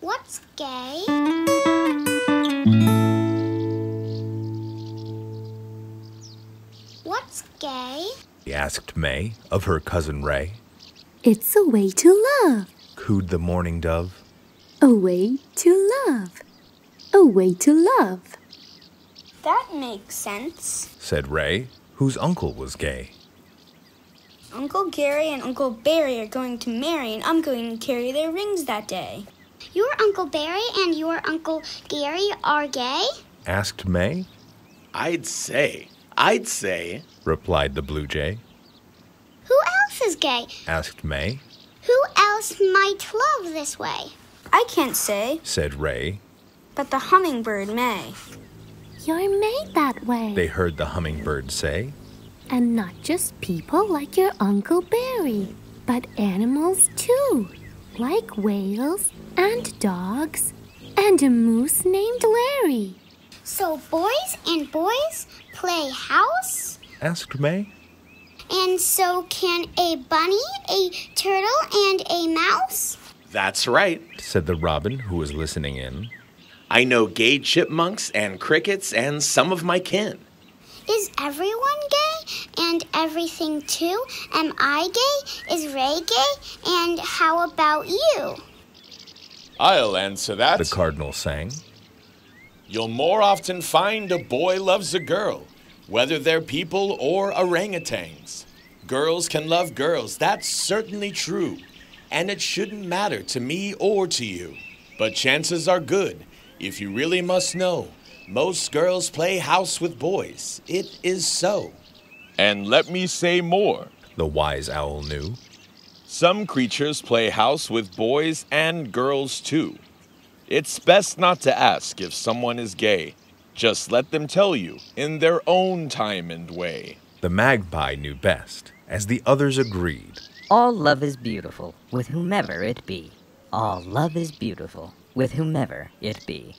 What's gay? What's gay? asked Mae of her cousin Ray. It's a way to love. Cooed the mourning dove. A way to love. A way to love. That makes sense. said Ray, whose uncle was gay. Uncle Gary and Uncle Barry are going to marry, and I'm going to carry their rings that day. Your Uncle Barry and your Uncle Gary are gay? asked Mae. I'd say, I'd say, replied the blue jay. Who else is gay? asked Mae. Who else might love this way? I can't say, said Ray. but the hummingbird may. You're made that way. They heard the hummingbird say. And not just people like your Uncle Barry, but animals too, like whales and dogs and a moose named Larry. So boys and boys play house? asked Mae. And so can a bunny, a turtle, and a mouse? that's right. said the robin who was listening in. I know gay chipmunks and crickets and some of my kin. Is everyone gay? And everything too? Am I gay? Is Ray gay? And how about you? I'll answer that. The cardinal sang. You'll more often find a boy loves a girl, whether they're people or orangutans. Girls can love girls, that's certainly true. And it shouldn't matter to me or to you. But chances are good, if you really must know, most girls play house with boys. It is so. And let me say more. The wise owl knew. Some creatures play house with boys and girls too. It's best not to ask if someone is gay. Just let them tell you in their own time and way. The magpie knew best, as the others agreed. All love is beautiful, with whomever it be. All love is beautiful, with whomever it be.